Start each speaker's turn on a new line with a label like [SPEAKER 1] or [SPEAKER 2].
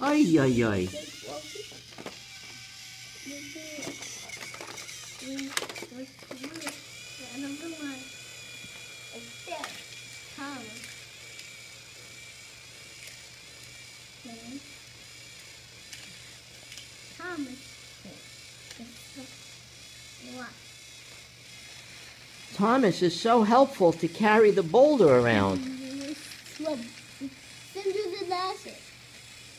[SPEAKER 1] Ay, ay, ay.
[SPEAKER 2] Thomas.
[SPEAKER 1] Is so helpful to carry the boulder around.